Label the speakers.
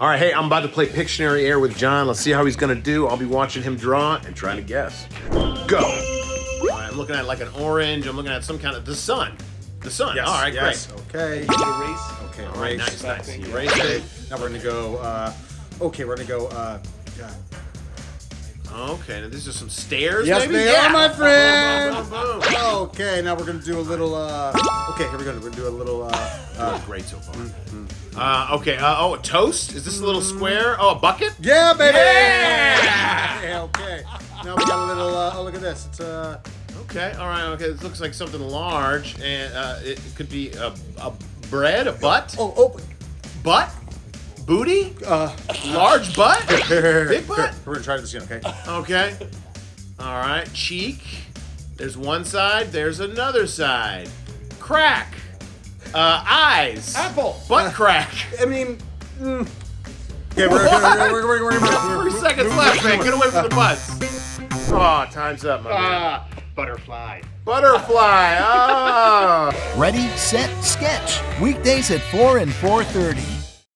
Speaker 1: All right, hey, I'm about to play Pictionary Air with Jon. Let's see how he's gonna do. I'll be watching him draw and trying to guess. Go. All right, I'm looking at like an orange. I'm looking at some kind of the sun. The sun.
Speaker 2: Yes,
Speaker 1: All right,
Speaker 2: yes,
Speaker 1: great.
Speaker 2: Okay.
Speaker 3: Erase.
Speaker 2: Okay,
Speaker 1: All right,
Speaker 2: erase.
Speaker 1: nice, nice. You. erased it.
Speaker 2: now we're gonna go, uh, okay, we're gonna go, uh, yeah.
Speaker 1: Okay, now these are some stairs.
Speaker 2: Yes,
Speaker 1: maybe?
Speaker 2: they
Speaker 1: yeah.
Speaker 2: are, my friend.
Speaker 1: Boom, boom, boom.
Speaker 2: Okay, now we're gonna do a little, uh, okay, here we go. We're gonna do a little, uh, uh,
Speaker 1: great so far. Uh, okay. Uh, oh, a toast? Is this a little square? Oh, a bucket?
Speaker 2: yeah, baby!
Speaker 1: Yeah!
Speaker 2: Yeah, okay. Now we got a little, uh, oh, look at this. It's, uh,
Speaker 1: Okay. All right. Okay. This looks like something large, and uh, it could be a, a bread, a butt,
Speaker 2: oh, oh,
Speaker 1: butt, booty,
Speaker 2: uh,
Speaker 1: large butt, big butt.
Speaker 2: We're gonna try this again, okay?
Speaker 1: Okay. All right. Cheek. There's one side. There's another side. Crack. Uh, eyes.
Speaker 3: Apple.
Speaker 1: Butt crack.
Speaker 2: I mean, mm. Okay, we're, we're, we're, we're, we're, we're, we're,
Speaker 1: Three seconds left, man. Get away from the butts. Oh, time's up, my man.
Speaker 3: Ah, butterfly.
Speaker 1: Butterfly. Ah.
Speaker 4: Ready, set, sketch. Weekdays at 4 and 4.30.